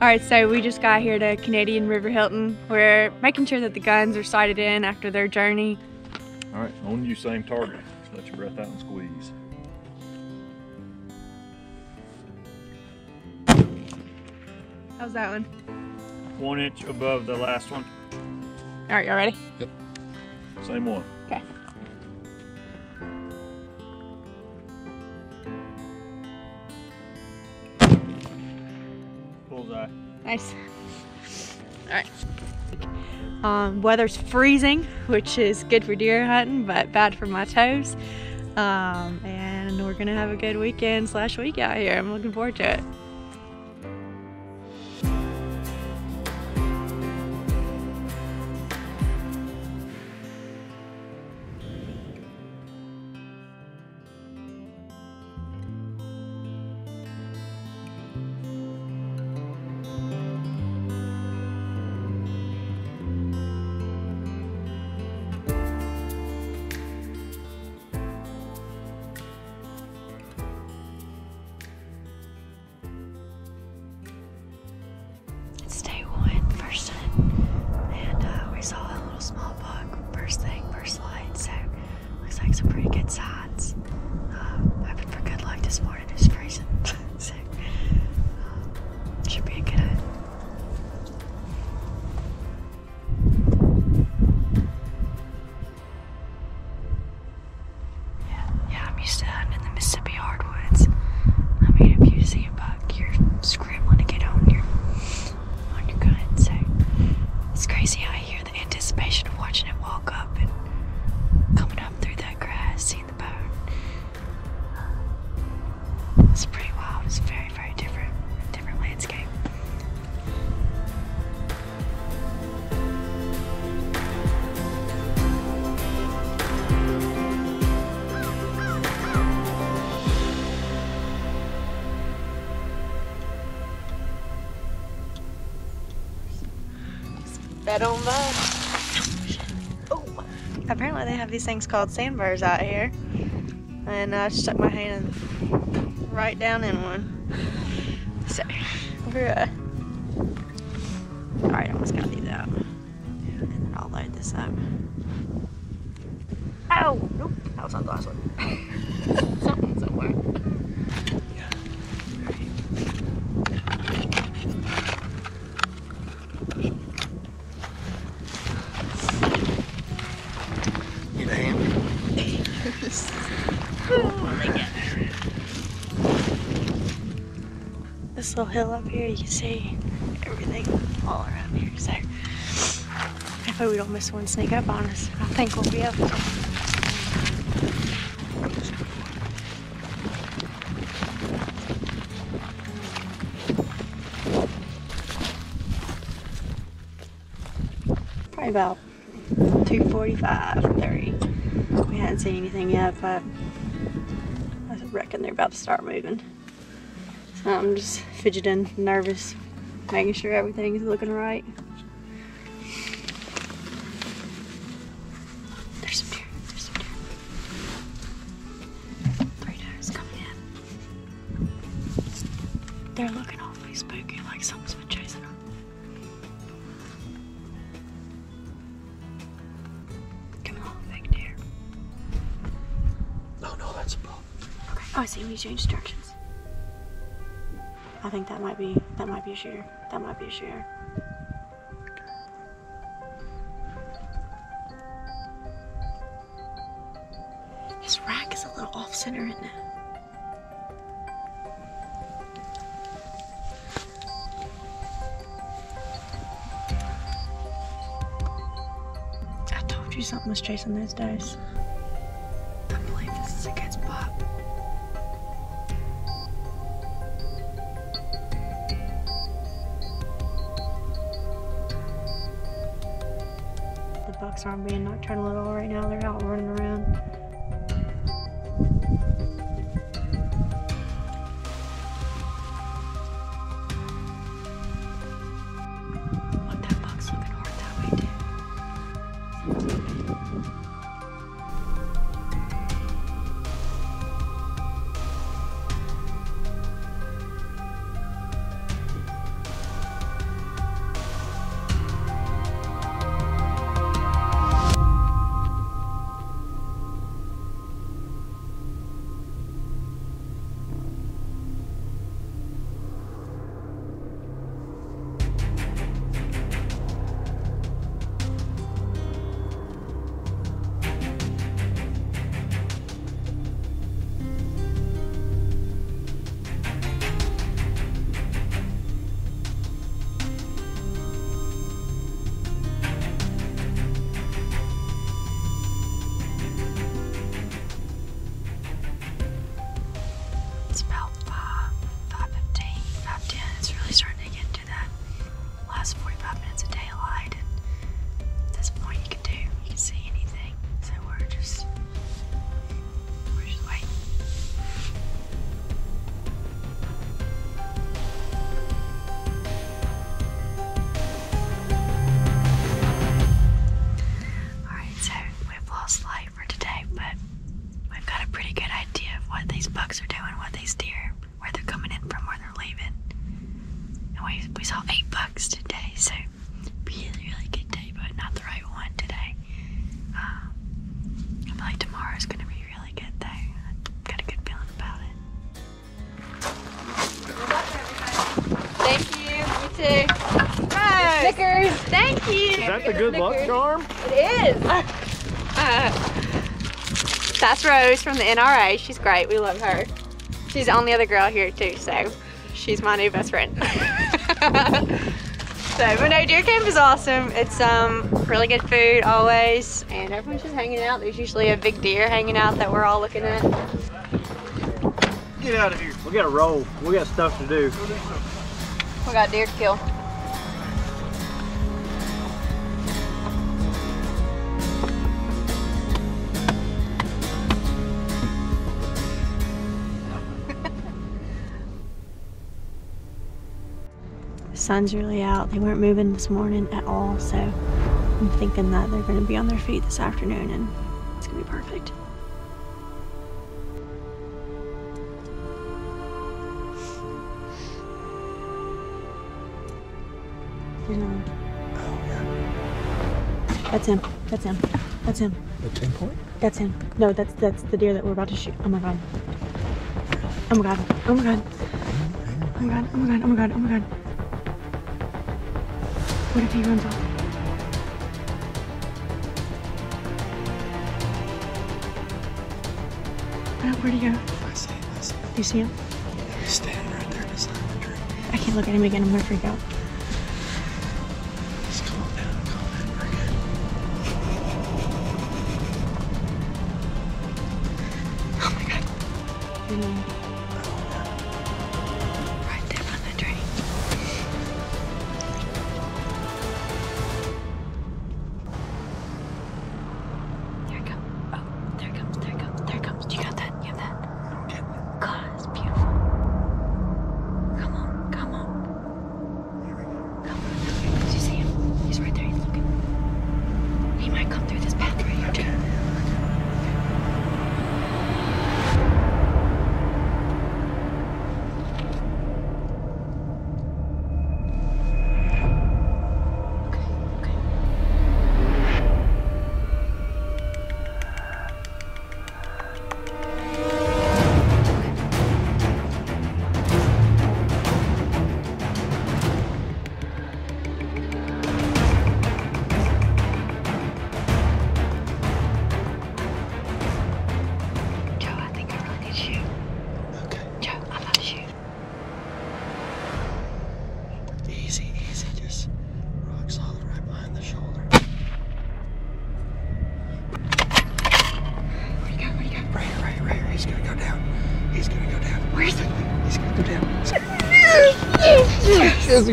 Alright, so we just got here to Canadian River Hilton. We're making sure that the guns are sighted in after their journey. All right, on you, same target. Just let your breath out and squeeze. How's that one? One inch above the last one. Alright, y'all ready? Yep. Same one. Bullseye. Nice. Alright. Um, weather's freezing, which is good for deer hunting, but bad for my toes. Um, and we're gonna have a good weekend slash week out here. I'm looking forward to it. Crazy how Bet on that. Oh, apparently they have these things called sandbars out here. And I stuck my hand right down in one. So, we're, uh, alright, I'm just gonna do that. And then I'll load this up. Ow! Nope, that was not the last one. Something somewhere. Need a hand? This little hill up here, you can see everything all around here. So hopefully we don't miss one sneak up on us. I think we'll be able to. Probably about 245, 30. Hadn't seen anything yet, but I reckon they're about to start moving. So I'm just fidgeting, nervous, making sure everything's looking right. There's some deer. There's some deer. Three coming in. They're looking awfully spooky, like someone's see. We changed directions. I think that might be that might be a shooter. That might be a shooter. His rack is a little off center, isn't it? I told you something was chasing those dice. I believe this is a good spot. The aren't being nocturnal at all right now. They're out running around. We, we saw eight bucks today, so really, really good day, but not the right one today. Uh, I'm like tomorrow's gonna be really good though. I've got a good feeling about it. Thank you. You too. Snickers. Thank you. Is that the good luck charm? It is. That's Rose from the NRA. She's great. We love her. She's the only other girl here too, so she's my new best friend. so, but no, deer camp is awesome. It's um really good food always, and everyone's just hanging out. There's usually a big deer hanging out that we're all looking at. Get out of here. We gotta roll. We got stuff to do. We got deer to kill. Sun's really out. They weren't moving this morning at all, so I'm thinking that they're going to be on their feet this afternoon and it's going to be perfect. There's no one. That's him. That's him. That's him. The 10 point? That's him. No, that's that's the deer that we're about to shoot. Oh my god. Oh my god. Oh my god. Oh my god. Oh my god. Oh my god. Oh my god. What if he runs off? Where'd he go? I see, I see. Do you see him? He's standing right there beside the tree. I can't look at him again. I'm gonna freak out. Just calm down.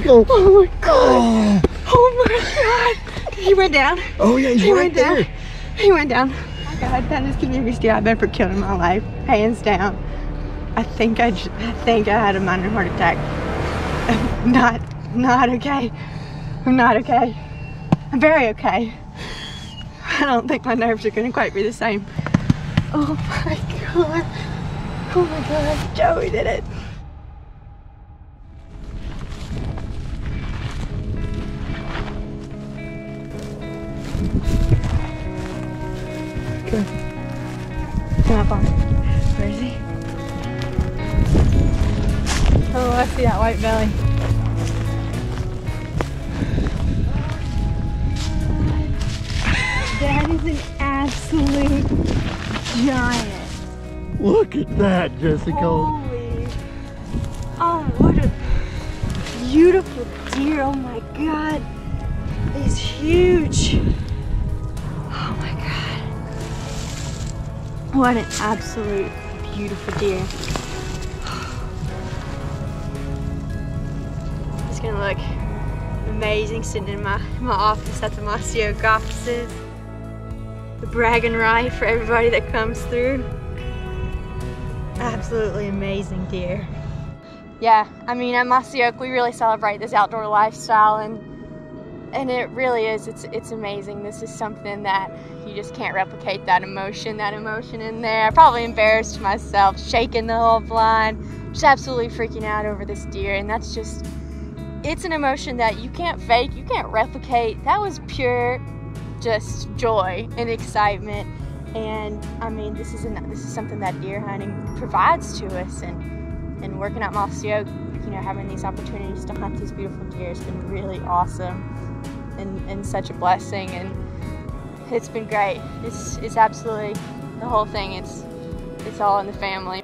Go. Oh my god! Oh. oh my god! He went down. Oh yeah, he's He right went down. He went down. Oh my god, that is deer I've ever killed in my life, hands down. I think I, I think I had a minor heart attack. not, not okay. I'm not okay. I'm very okay. I don't think my nerves are gonna quite be the same. Oh my god. Oh my god, Joey did it. Come up on. Where is he? Oh, I see that white belly. That is an absolute giant. Look at that, Jessica. Holy. Oh, what a beautiful deer. Oh my god. He's huge. What an absolute beautiful deer. It's gonna look amazing sitting in my, my office at the Mossy offices. The bragging right for everybody that comes through. Absolutely amazing deer. Yeah, I mean at Mossy Oak we really celebrate this outdoor lifestyle and and it really is it's it's amazing. This is something that you just can't replicate that emotion, that emotion in there. I probably embarrassed myself, shaking the whole blind, just absolutely freaking out over this deer and that's just it's an emotion that you can't fake, you can't replicate. That was pure just joy and excitement. And I mean, this is an, this is something that deer hunting provides to us, and and working at Mossy Oak, you know, having these opportunities to hunt these beautiful deer has been really awesome, and and such a blessing, and it's been great. It's it's absolutely the whole thing. It's it's all in the family.